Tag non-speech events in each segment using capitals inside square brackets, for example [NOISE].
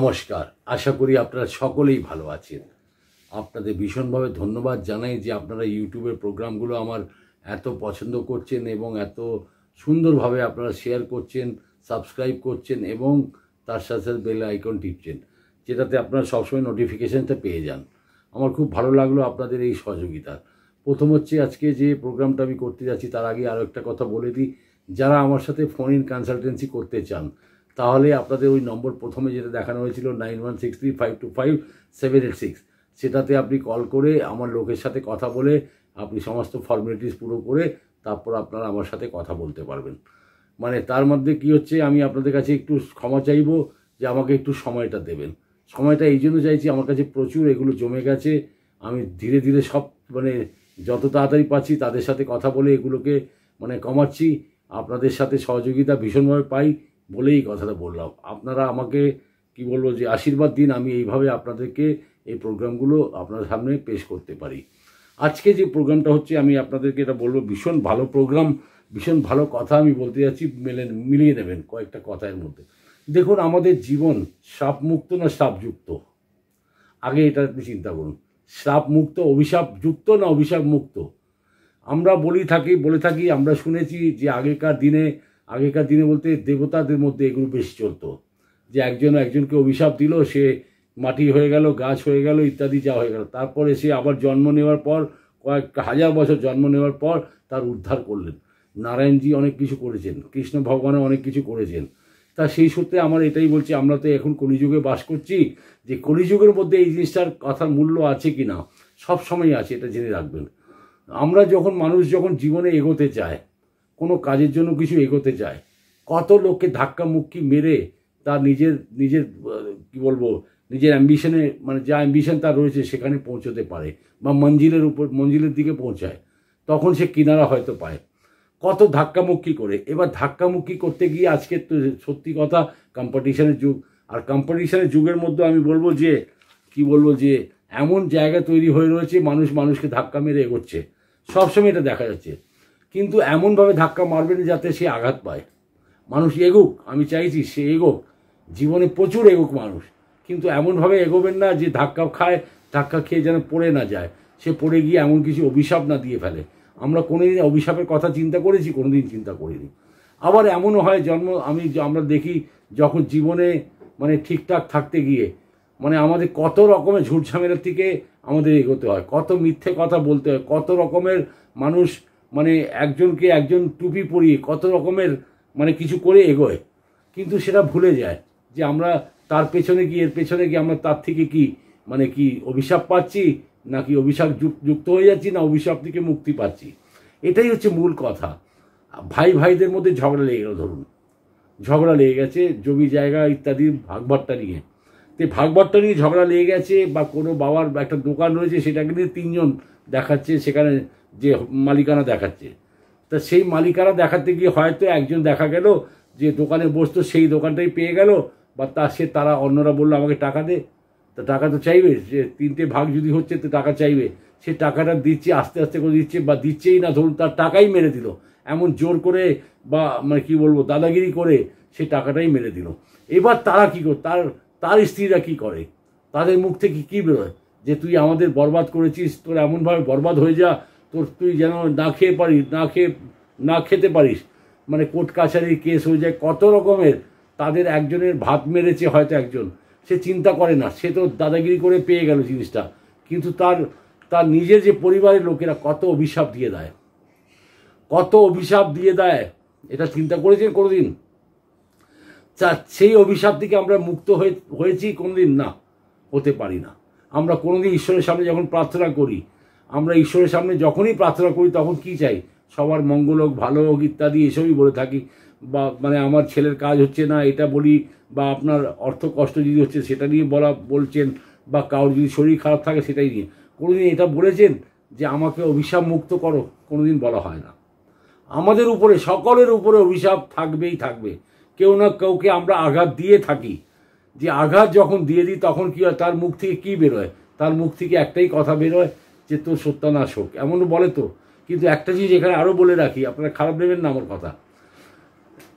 নমস্কার। আশা করি আপনারা সকলেই ভালো আছেন। আপনাদের ভীষণভাবে ধন্যবাদ জানাই যে আপনারা ইউটিউবের প্রোগ্রামগুলো আমার এত পছন্দ করছেন এবং এত সুন্দরভাবে আপনারা শেয়ার করছেন, সাবস্ক্রাইব করছেন এবং তার সাথে সাথে বেল আইকন টিপছেন, যেটাতে আপনারা সবসময় নোটিফিকেশানটা পেয়ে যান। আমার খুব ভালো লাগল আপনাদের এই সহযোগিতা। প্রথম হচ্ছে আজকে যে প্রোগ্রামটা আমি করতে যাচ্ছি, তার আগে আরও একটা কথা বলে দিই। যারা আমার সাথে ফোন ইন কনসালটেন্সি করতে চান তাহলে আপনাদের ওই নম্বর প্রথমে যেটা দেখানো হয়েছিল nine one six three five two five seven eight six সেটাতে আপনি কল করে আমার লোকের সাথে কথা বলে আপনি সমস্ত ফর্মালিটিস পুরো করে তারপর আপনারা আমার সাথে কথা বলতে পারবেন। মানে তার মধ্যে কি হচ্ছে, আমি আপনাদের কাছে একটু ক্ষমা চাইব যে আমাকে একটু সময়টা দেবেন। সময়টা এই জন্য চাইছি, আমার কাছে প্রচুর এগুলো জমে গেছে। আমি ধীরে ধীরে সব মানে যত তাড়াতাড়ি পাচ্ছি তাদের সাথে কথা বলে এগুলোকে মানে কমাচ্ছি। আপনাদের সাথে সহযোগিতা ভীষণভাবে পাই। বলেই কথাটা বললাম। আপনারা আমাকে কি বলব যে আশীর্বাদ দিন, আমি এইভাবে আপনাদেরকে এই প্রোগ্রামগুলো আপনার সামনে পেশ করতে পারি। আজকে যে প্রোগ্রামটা হচ্ছে, আমি আপনাদেরকে এটা বলব, ভীষণ ভালো প্রোগ্রাম, ভীষণ ভালো কথা আমি বলতে যাচ্ছি, মেলে, মিলিয়ে নেবেন কয়েকটা কথার মধ্যে। দেখুন, আমাদের জীবন সাপমুক্ত না সাপযুক্ত আগে এটা আপনি চিন্তা করুন। শ্রাপ মুক্ত অভিশাপ যুক্ত না অভিশাপ মুক্ত আমরা বলি থাকি, বলে থাকি, আমরা শুনেছি যে আগেকার দিনে আগেকার দিনে বলতে দেবতাদের মধ্যে এগুলো বেশি চলতো। যে একজন একজনকে অভিশাপ দিল, সে মাটি হয়ে গেল, গাছ হয়ে গেল, ইত্যাদি যা হয়ে গেল। তারপরে সে আবার জন্ম নেওয়ার পর, কয়েক হাজার বছর জন্ম নেওয়ার পর তার উদ্ধার করলেন। নারায়ণজি অনেক কিছু করেছেন, কৃষ্ণ ভগবানও অনেক কিছু করেছেন। তা সেই সূত্রে আমার এটাই বলছি, আমরা তো এখন কলিযুগে বাস করছি, যে কলিযুগের মধ্যে এই জিনিসটার কথার মূল্য আছে কি না সব সময় আছে, এটা জেনে রাখবেন। আমরা যখন মানুষ যখন জীবনে এগোতে চায় কোনো কাজের জন্য কিছু এগোতে চায় কত লোককে ধাক্কা মুক্কি মেরে তার নিজের নিজের, কি বলব, নিজের অ্যাম্বিশনে মানে যা অ্যাম্বিশন তার রয়েছে সেখানে পৌঁছতে পারে বা মঞ্জিলের উপর, মঞ্জিলের দিকে পৌঁছায়। তখন সে কিনারা হয়তো পায়। কত ধাক্কামুক্কি করে। এবার ধাক্কামুক্কি করতে গিয়ে আজকে তো সত্যি কথা কম্পিটিশনের যুগ। আর কম্পিটিশনের যুগের মধ্যে আমি বলব যে, কি বলব যে, এমন জায়গা তৈরি হয়ে রয়েছে, মানুষ মানুষকে ধাক্কা মেরে এগোচ্ছে। সবসময় এটা দেখা যাচ্ছে। কিন্তু এমনভাবে ধাক্কা মারবেন যাতে সে আঘাত পায়। মানুষ এগোক, আমি চাইছি সে এগোক। জীবনে প্রচুর এগোক মানুষ। কিন্তু এমনভাবে এগোবেন না যে ধাক্কা খায়, ধাক্কা খেয়ে যেন পড়ে না যায়। সে পড়ে গিয়ে এমন কিছু অভিশাপ না দিয়ে ফেলে। আমরা কোনোদিন অভিশাপের কথা চিন্তা করেছি, কোনোদিন চিন্তা করিনি। আবার এমনও হয়, জন্ম, আমি আমরা দেখি যখন জীবনে মানে ঠিকঠাক থাকতে গিয়ে মানে আমাদের কত রকমের ঝুট ঝামেলার থেকে আমাদের এগোতে হয়। কত মিথ্যে কথা বলতে হয়। কত রকমের মানুষ মানে একজনকে একজন টুপি পরিয়ে কত রকমের মানে কিছু করে এগোয়। কিন্তু সেটা ভুলে যায় যে আমরা তার পেছনে গিয়ে এর পেছনে গিয়ে আমরা তার থেকে কি মানে কি অভিশাপ পাচ্ছি, নাকি অভিশাপ যুক্ত হয়ে যাচ্ছি, না অভিশাপ থেকে মুক্তি পাচ্ছি। এটাই হচ্ছে মূল কথা। ভাই ভাইদের মধ্যে ঝগড়া লেগে গেল, ধরুন। ঝগড়া লেগে গেছে, জমি জায়গা ইত্যাদি ভাগবাট্টা নিয়ে। তো ভাগবাট্টা নিয়ে ঝগড়া লেগে গেছে, বা কোনো বাবার একটা দোকান রয়েছে, সেটাকে নিয়ে তিনজন দেখাচ্ছে, সেখানে যে মালিকানা দেখাচ্ছে। তা সেই মালিকানা দেখাতে গিয়ে হয়তো একজন দেখা গেল যে দোকানে বসতো, সেই দোকানটাই পেয়ে গেল, বা তা সে, তারা অন্যরা বলল, আমাকে টাকা দে। তা টাকা তো চাইবে, যে তিনটে ভাগ যদি হচ্ছে, তো টাকা চাইবে। সে টাকাটা দিচ্ছে, আস্তে আস্তে করে দিচ্ছে, বা দিচ্ছেই না, ধরুন তার টাকাই মেরে দিল। এমন জোর করে, বা মানে কি বলব, দাদাগিরি করে সে টাকাটাই মেরে দিল। এবার তারা কী করে, তার তার স্ত্রীরা কি করে? তাদের মুখ থেকে কী বেরোয়? যে তুই আমাদের বরবাদ করেছিস, তোর এমনভাবে বরবাদ হয়ে যা, তোর তুই যেন না খেয়ে পারিস না খেয়ে, না খেতে পারিস। মানে কোর্ট কাছারির কেস হয়ে যায়, কত রকমের। তাদের একজনের ভাত মেরেছে হয়তো একজন। সে চিন্তা করে না, সে তো দাদাগিরি করে পেয়ে গেল জিনিসটা। কিন্তু তার তার নিজের যে পরিবারের লোকেরা কত অভিশাপ দিয়ে দেয়। কত অভিশাপ দিয়ে দেয়। এটা চিন্তা করেছেন কোনোদিন? সেই অভিশাপ থেকে আমরা মুক্ত হয়ে, হয়েছি কোনোদিন? না, হতে পারি না। আমরা কোনোদিন ঈশ্বরের সামনে যখন প্রার্থনা করি, আমরা ঈশ্বরের সামনে যখনই প্রার্থনা করি তখন কি চাই? সবার মঙ্গল হোক, ভালো হোক, ইত্যাদি এসবই বলে থাকি। বা মানে আমার ছেলের কাজ হচ্ছে না, এটা বলি, বা আপনার অর্থ কষ্ট যদি হচ্ছে সেটা নিয়ে বলা বলছেন, বা কারোর যদি শরীর খারাপ থাকে সেটাই নিয়ে। কোনোদিন এটা বলেছেন যে আমাকে অভিশাপ মুক্ত করো, কোনোদিন বলা হয় না। আমাদের উপরে, সকলের উপরে অভিশাপ থাকবেই থাকবে। কেউ না কাউকে আমরা আঘাত দিয়ে থাকি। যে আঘাত যখন দিয়ে দিই, তখন কী হয়? তার মুখ থেকে কী বেরোয়? তার মুখ থেকে একটাই কথা বেরোয় যে, তোর সত্যানাশ হোক। এমনও বলে তো। কিন্তু একটা জিনিস এখানে আরও বলে রাখি, আপনারা খারাপ নেবেন না আমার কথা।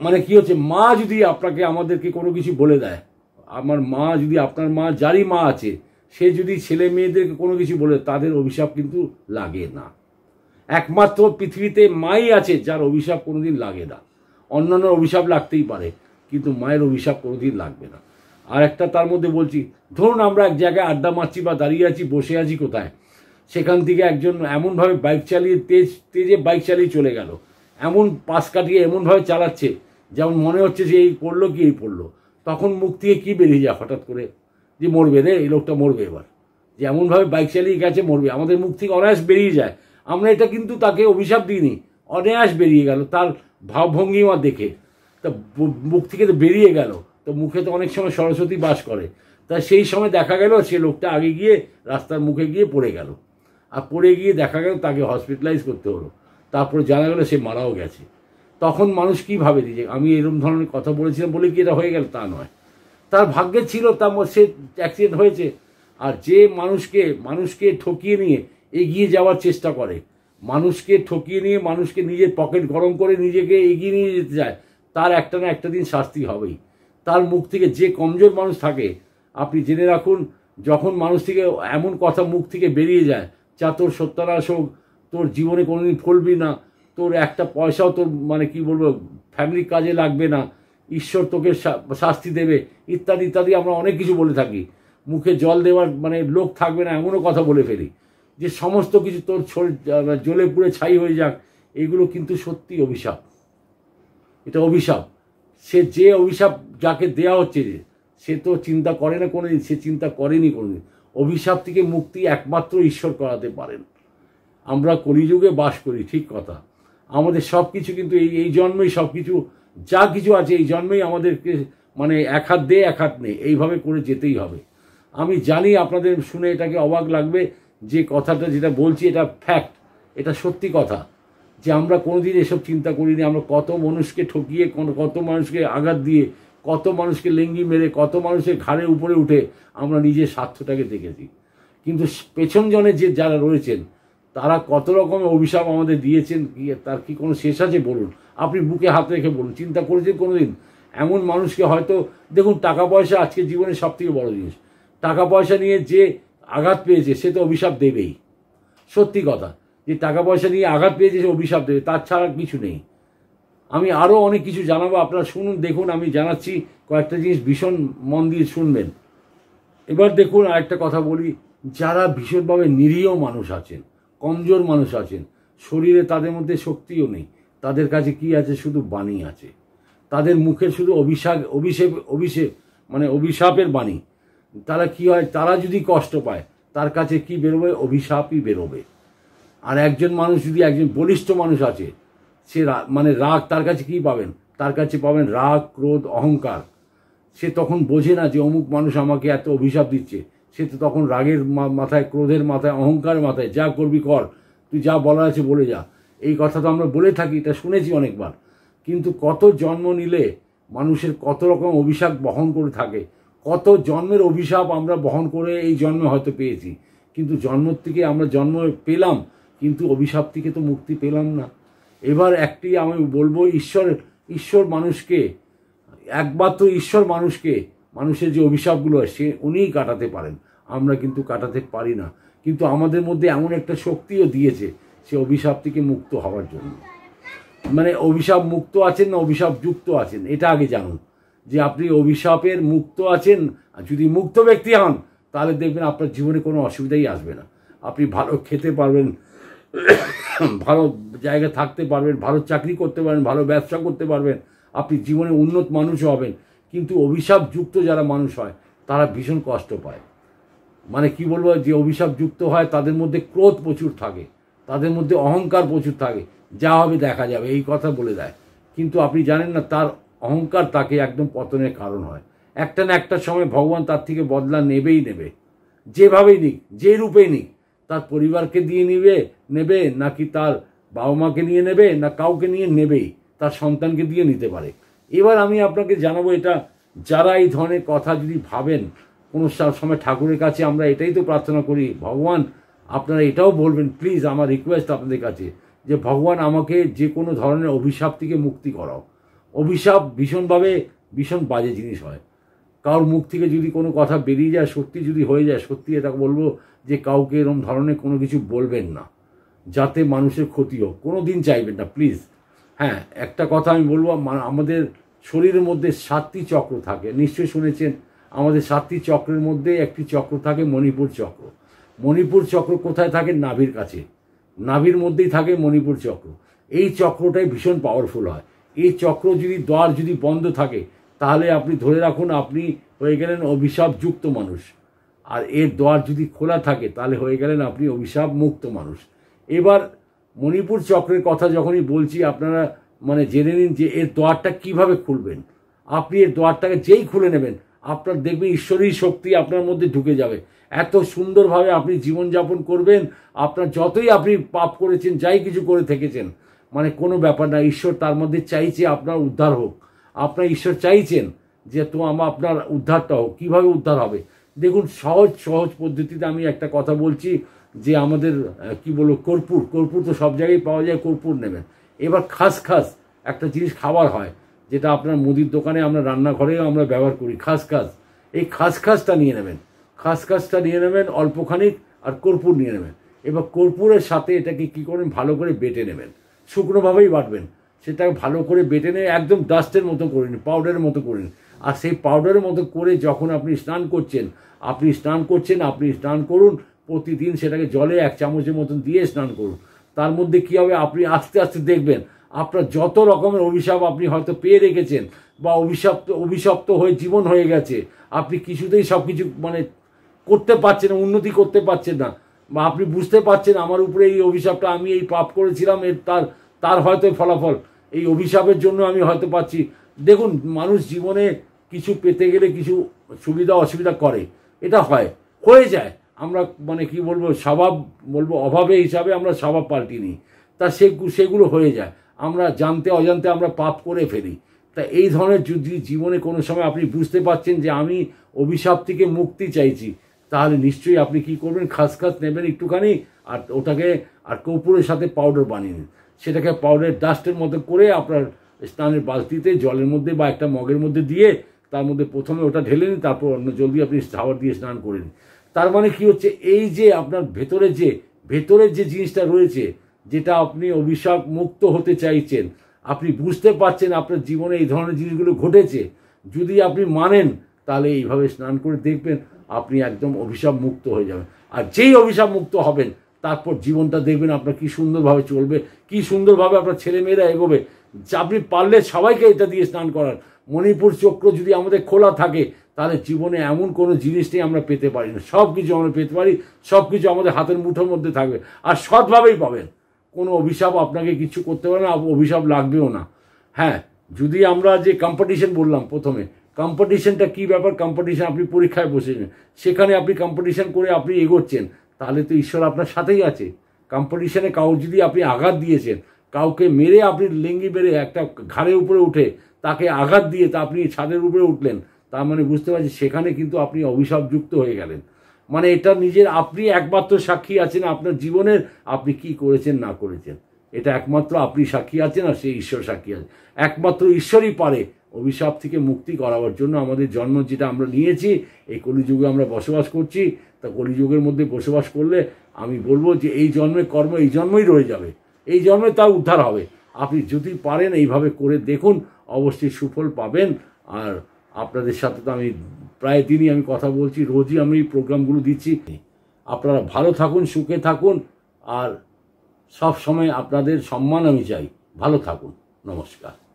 মানে কি হচ্ছে? মা যদি আপনাকে আমাদেরকে কোনো কিছু বলে দেয়, আমার মা যদি, আপনার মা, যারই মা আছে, সে যদি ছেলে মেয়েদেরকে কোনো কিছু বলে, তাদের অভিশাপ কিন্তু লাগে না। একমাত্র পৃথিবীতে মাই আছে, যার অভিশাপ কোনোদিন লাগে না। অন্যান্য অভিশাপ লাগতেই পারে, কিন্তু মায়ের অভিশাপ কোনোদিন লাগবে না। আর একটা তার মধ্যে বলছি, ধরুন আমরা এক জায়গায় আড্ডা মারছি বা দাঁড়িয়ে আছি, বসে আছি কোথায়? সেখান থেকে একজন এমনভাবে বাইক চালিয়ে তেজ তেজে বাইক চালিয়ে চলে গেল। এমন পাশ কাটিয়ে এমনভাবে চালাচ্ছে, যেমন মনে হচ্ছে যে এই পড়ল কি এই পড়ল। তখন মুখ থেকে কী বেরিয়ে যায় হঠাৎ করে? যে মরবে রে, এই লোকটা মরবে এবার। যে এমনভাবে বাইক চালিয়ে গেছে, মরবে। আমাদের মুখ থেকে অনায়াস বেরিয়ে যায়। আমরা এটা কিন্তু তাকে অভিশাপ দিইনি। অনায়াস বেরিয়ে গেল, তার ভাবভঙ্গিমা দেখে। তা মুখ থেকে তো বেরিয়ে গেল। তো মুখে তো অনেক সময় সরস্বতী বাস করে। তা সেই সময় দেখা গেল সে লোকটা আগে গিয়ে রাস্তার মুখে গিয়ে পড়ে গেল। আর পড়ে গিয়ে দেখা গেল তাকে হসপিটালাইজ করতে হলো। তারপরে জানা গেলো সে মারাও গেছে। তখন মানুষ কী ভাবে যে আমি এরকম ধরনের কথা বলেছিলাম বলে কি এটা হয়ে গেল? তা নয়। তার ভাগ্যে ছিল তার সে অ্যাক্সিডেন্ট হয়েছে। আর যে মানুষকে মানুষকে ঠকিয়ে নিয়ে এগিয়ে যাওয়ার চেষ্টা করে, মানুষকে ঠকিয়ে নিয়ে মানুষকে নিজের পকেট গরম করে নিজেকে এগিয়ে নিয়ে যেতে চায়, তার একটা না একটা দিন শাস্তি হবেই। তার মুখ থেকে যে কমজোর মানুষ থাকে, আপনি জেনে রাখুন, যখন মানুষ থেকে এমন কথা মুখ থেকে বেরিয়ে যায়, যা তোর সত্যানাশ হোক, তোর জীবনে কোনোদিন ফলবি না, তোর একটা পয়সাও তোর মানে কি বলব ফ্যামিলির কাজে লাগবে না, ঈশ্বর তোকে শাস্তি দেবে, ইত্যাদি ইত্যাদি আমরা অনেক কিছু বলে থাকি। মুখে জল দেওয়ার মানে লোক থাকবে না, এমনও কথা বলে ফেলি। যে সমস্ত কিছু তোর জ্বলে পুড়ে ছাই হয়ে যাক, এগুলো কিন্তু সত্যি অভিশাপ। এটা অভিশাপ। সে যে অভিশাপ যাকে দেয়া হচ্ছে যে সে তো চিন্তা করে না কোনোদিন, সে চিন্তা করেনি কোনোদিন। অভিশাপ থেকে মুক্তি একমাত্র ঈশ্বর করাতে পারেন। আমরা কলিযুগে বাস করি, ঠিক কথা। আমাদের সব কিছু কিন্তু এই এই জন্মেই সব কিছু যা কিছু আছে এই জন্মেই আমাদেরকে মানে এক হাত দে, এক হাত নেই এইভাবে করে যেতেই হবে। আমি জানি আপনাদের শুনে এটাকে অবাক লাগবে যে কথাটা যেটা বলছি, এটা ফ্যাক্ট এটা সত্যি কথা। যে আমরা কোনোদিন এসব চিন্তা করিনি, আমরা কত মানুষকে ঠকিয়ে কত মানুষকে আঘাত দিয়ে, কত মানুষকে লেঙ্গি মেরে, কত মানুষের ঘাড়ে উপরে উঠে আমরা নিজের স্বার্থটাকে দেখেছি। কিন্তু পেছন জনে যে যারা রয়েছেন, তারা কত রকমের অভিশাপ আমাদের দিয়েছেন তার কি কোনো শেষ আছে বলুন? আপনি বুকে হাত রেখে বলুন, চিন্তা করেছেন কোনোদিন? এমন মানুষকে হয়তো, দেখুন, টাকা পয়সা আজকে জীবনের সব থেকে বড় জিনিস। টাকা পয়সা নিয়ে যে আঘাত পেয়েছে, সে তো অভিশাপ দেবেই। সত্যি কথা। যে টাকা পয়সা নিয়ে আঘাত পেয়েছে সে অভিশাপ দেবে, তার ছাড়া কিছু নেই। আমি আরও অনেক কিছু জানাব, আপনারা শুনুন, দেখুন, আমি জানাচ্ছি, কয়েকটা জিনিস ভীষণ মন দিয়ে শুনবেন। এবার দেখুন, আরেকটা কথা বলি, যারা ভীষণভাবে নিরীহ মানুষ আছেন, কমজোর মানুষ আছেন, শরীরে তাদের মধ্যে শক্তিও নেই, তাদের কাছে কি আছে? শুধু বাণী আছে। তাদের মুখে শুধু অভিশাপ অভিষেপ অভিষেপ মানে অভিশাপের বাণী। তারা কি হয়? তারা যদি কষ্ট পায়, তার কাছে কি বেরোবে? অভিশাপই বেরোবে। আর একজন মানুষ যদি একজন বলিষ্ঠ মানুষ আছে, সে মানে রাগ তার কাছে কি পাবেন? তার কাছে পাবেন রাগ, ক্রোধ, অহংকার। সে তখন বোঝে না যে অমুক মানুষ আমাকে এত অভিশাপ দিচ্ছে। সে তো তখন রাগের মাথায়, ক্রোধের মাথায়, অহংকারের মাথায়, যা করবি কর, তুই যা বলার আছে বলে যা। এই কথা তো আমরা বলে থাকি, এটা শুনেছি অনেকবার। কিন্তু কত জন্ম নিলে মানুষের কত রকম অভিশাপ বহন করে থাকে, কত জন্মের অভিশাপ আমরা বহন করে এই জন্মে হয়তো পেয়েছি। কিন্তু জন্ম থেকে আমরা জন্ম পেলাম কিন্তু অভিশাপ থেকে তো মুক্তি পেলাম না। এবার একটি আমি বলব ঈশ্বর ঈশ্বর মানুষকে একমাত্র ঈশ্বর মানুষকে, মানুষের যে অভিশাপগুলো সে উনিই কাটাতে পারেন। আমরা কিন্তু কাটাতে পারি না। কিন্তু আমাদের মধ্যে এমন একটা শক্তিও দিয়েছে, সে অভিশাপ থেকে মুক্ত হওয়ার জন্য। মানে অভিশাপ মুক্ত আছেন না, অভিশাপ যুক্ত আছেন? এটা আগে জানুন। যে আপনি অভিশাপের মুক্ত আছেন, আর যদি মুক্ত ব্যক্তি হন, তাহলে দেখবেন আপনার জীবনে কোনো অসুবিধাই আসবে না। আপনি ভালো খেতে পারবেন [COUGHS] ভালো জায়গায় থাকতে পারবেন, ভালো চাকরি করতে পারবেন, ভালো ব্যবসা করতে পারবেন, আপনি জীবনে উন্নত মানুষও হবেন। কিন্তু অভিশাপ যুক্ত যারা মানুষ হয়, তারা ভীষণ কষ্ট পায়। মানে কি বলব, যে অভিশাপ যুক্ত হয়, তাদের মধ্যে ক্রোধ প্রচুর থাকে, তাদের মধ্যে অহংকার প্রচুর থাকে, যা হবে দেখা যাবে, এই কথা বলে দেয়। কিন্তু আপনি জানেন না, তার অহংকার তাকে একদম পতনের কারণ হয়। একটা না একটা সময় ভগবান তার থেকে বদলা নেবেই নেবে। যেভাবেই নিক, যে রূপেই নিক তার পরিবারকে দিয়ে নিবে, নেবে, নাকি তার বাবা মাকে নিয়ে নেবে, না কাউকে নিয়ে নেবেই, তার সন্তানকে দিয়ে নিতে পারে। এবার আমি আপনাকে জানাব এটা, যারা এই ধরনের কথা যদি ভাবেন, কোনো সময় ঠাকুরের কাছে আমরা এটাই তো প্রার্থনা করি, ভগবান আপনারা এটাও বলবেন, প্লিজ আমার রিকোয়েস্ট আপনাদের কাছে, যে ভগবান আমাকে যে কোনো ধরনের অভিশাপ থেকে মুক্তি করাও। অভিশাপ ভীষণভাবে, ভীষণ বাজে জিনিস হয়। কারোর মুখ থেকে যদি কোনো কথা বেরিয়ে যায়, সত্যি যদি হয়ে যায়, সত্যি এটা বলব যে কাউকে এরকম ধরনের কোনো কিছু বলবেন না, যাতে মানুষের ক্ষতি হোক কোনো দিন চাইবেন না প্লিজ হ্যাঁ একটা কথা আমি বলব আমাদের শরীরের মধ্যে সাতটি চক্র থাকে। নিশ্চয়ই শুনেছেন, আমাদের সাতটি চক্রের মধ্যে একটি চক্র থাকে মণিপুর চক্র। মণিপুর চক্র কোথায় থাকে? নাভির কাছে। নাভির মধ্যেই থাকে মণিপুর চক্র। এই চক্রটাই ভীষণ পাওয়ারফুল হয়। এই চক্র যদি দ্বার যদি বন্ধ থাকে তাহলে আপনি ধরে রাখুন, আপনি হয়ে গেলেন অভিশাপযুক্ত মানুষ। আর এর দ্বার যদি খোলা থাকে, তাহলে হয়ে গেলেন আপনি অভিশাপ মুক্ত মানুষ। এবার মণিপুর চক্রের কথা যখনই বলছি, আপনারা মানে জেনে নিন যে এর দ্বারটা কীভাবে খুলবেন। আপনি এর দ্বারটাকে যেই খুলে নেবেন, আপনার দেখবেন ঈশ্বরী শক্তি আপনার মধ্যে ঢুকে যাবে। এত সুন্দরভাবে আপনি জীবনযাপন করবেন, আপনার যতই আপনি পাপ করেছেন, যাই কিছু করে থেকেছেন মানে কোনো ব্যাপার না, ঈশ্বর তার মধ্যে চাইছে আপনার উদ্ধার হোক। আপনার ঈশ্বর চাইছেন যে তো আমার আপনার উদ্ধারটা হোক। কীভাবে উদ্ধার হবে? দেখুন, সহজ সহজ পদ্ধতিতে আমি একটা কথা বলছি যে আমাদের কি বলব, কর্পূর। কর্পূর তো সব জায়গায় পাওয়া যায়, কর্পূর নেবেন। এবার খাস খাস একটা জিনিস খাবার হয়, যেটা আপনার মুদির দোকানে আমরা রান্নাঘরেও আমরা ব্যবহার করি, খাস খাস। এই খাস খাসটা নিয়ে নেবেন। খাস খাসটা নিয়ে নেবেন, অল্পখানিক, আর কর্পূর নিয়ে নেবেন। এবার কর্পূরের সাথে এটাকে কি করেন? ভালো করে বেটে নেবেন। শুকনোভাবেই বাটবেন। সেটাকে ভালো করে বেটে নিয়ে একদম ডাস্টের মতো করে নিন পাউডারের মতো করে নিন। আর সেই পাউডারের মতো করে যখন আপনি স্নান করছেন, আপনি স্নান করছেন, আপনি স্নান করুন, প্রতিদিন সেটাকে জলে এক চামচের মতন দিয়ে স্নান করুন। তার মধ্যে কী হবে? আপনি আস্তে আস্তে দেখবেন, আপনার যত রকমের অভিশাপ আপনি হয়তো পেয়ে রেখেছেন বা অভিশপ্ত অভিশপ্ত হয়ে জীবন হয়ে গেছে, আপনি কিছুতেই সব কিছু মানে করতে পারছেন উন্নতি করতে পারছেন না। বা আপনি বুঝতে পারছেন, আমার উপরে এই অভিশাপটা, আমি এই পাপ করেছিলাম, এর তার তার হয়তো ফলাফল। এই অভিশাপের জন্য আমি হয়তো পাচ্ছি। দেখুন, মানুষ জীবনে কিছু পেতে গেলে কিছু সুবিধা, অসুবিধা করে। এটা হয়। হয়ে যায়। আমরা মানে কি বলব, স্বভাব বলব, অভাবে হিসাবে আমরা স্বভাব পাল্টি নিই তা সে সেগুলো হয়ে যায়। আমরা জানতে, অজান্তে আমরা পাপ করে ফেলি। তা এই ধরনের যদি জীবনে কোনো সময় আপনি বুঝতে পারছেন যে আমি অভিশাপ থেকে মুক্তি চাইছি, তাহলে নিশ্চয়ই আপনি কি করবেন? খাস খাস নেবেন একটুখানি, আর ওটাকে, আর কর্পূরের সাথে পাউডার বানিয়ে নিন। সেটাকে পাউডার ডাস্টের মতো করে আপনার স্নানের বালতিতে জলের মধ্যে বা একটা মগের মধ্যে দিয়ে তার মধ্যে প্রথমে ওটা ঢেলে নিন, তারপর অন্য জল দিয়ে আপনি সাওয়ার দিয়ে স্নান করে নিন। তার মানে কি হচ্ছে, এই যে আপনার ভেতরে যে ভেতরের যে জিনিসটা রয়েছে, যেটা আপনি অভিশাপ মুক্ত হতে চাইছেন, আপনি বুঝতে পারছেন আপনার জীবনে এই ধরনের জিনিসগুলো ঘটেছে, যদি আপনি মানেন, তাহলে এইভাবে স্নান করে দেখবেন আপনি একদম অভিশাপ মুক্ত হয়ে যাবেন। আর যেই অভিশাপ মুক্ত হবেন তারপর জীবনটা দেখবেন আপনার কি সুন্দরভাবে চলবে, কি সুন্দরভাবে আপনার ছেলেমেয়েরা এগোবে। আপনি পারলে সবাইকে এটা দিয়ে স্নান করার। মণিপুর চক্র যদি আমাদের খোলা থাকে, তাহলে জীবনে এমন কোনো জিনিস নেই আমরা পেতে পারি না। সব কিছু আমরা পেতে পারি সব কিছু আমাদের হাতের মুঠোর মধ্যে থাকবে। আর সৎভাবেই পাবেন। কোনো অভিশাপ আপনাকে কিছু করতে পারে না, অভিশাপ লাগবেও না। হ্যাঁ যদি আমরা যে কম্পিটিশন বললাম প্রথমে কম্পিটিশনটা কী ব্যাপার? কম্পিটিশন আপনি পরীক্ষায় বসেছেন। সেখানে আপনি কম্পিটিশন করে আপনি এগোচ্ছেন। তাহলে তো ঈশ্বর আপনার সাথেই আছে। কম্পিটিশনে কাউ যদি আপনি আঘাত দিয়েছেন, কাউকে মেরে আপনি লেঙ্গি বেড়ে একটা ঘাড়ের উপরে উঠে তাকে আঘাত দিয়ে তা আপনি ছাদের উপরে উঠলেন, তার মানে বুঝতে পারছি সেখানে কিন্তু আপনি অভিশাপযুক্ত হয়ে গেলেন। মানে এটা নিজের, আপনি একমাত্র সাক্ষী আছেন আপনার জীবনের, আপনি কি করেছেন, না করেছেন। এটা একমাত্র আপনি সাক্ষী আছেন আর সেই ঈশ্বর সাক্ষী আছে। একমাত্র ঈশ্বরই পারে অভিশাপ থেকে মুক্তি করাবার জন্য আমাদের জন্ম যেটা আমরা নিয়েছি, এই কলিযুগে আমরা বসবাস করছি, তা কলিযুগের মধ্যে বসবাস করলে আমি বলব যে এই জন্মের কর্ম এই জন্মই রয়ে যাবে, এই জন্মে তা উদ্ধার হবে। আপনি যদি পারেন এইভাবে করে দেখুন, অবশ্যই সুফল পাবেন। আর আপনাদের সাথে তো আমি প্রায় দিনই আমি কথা বলছি, রোজই আমি এই প্রোগ্রামগুলো দিচ্ছি। আপনারা ভালো থাকুন, সুখে থাকুন, আর সব সময় আপনাদের সম্মান আমি চাই। ভালো থাকুন। নমস্কার।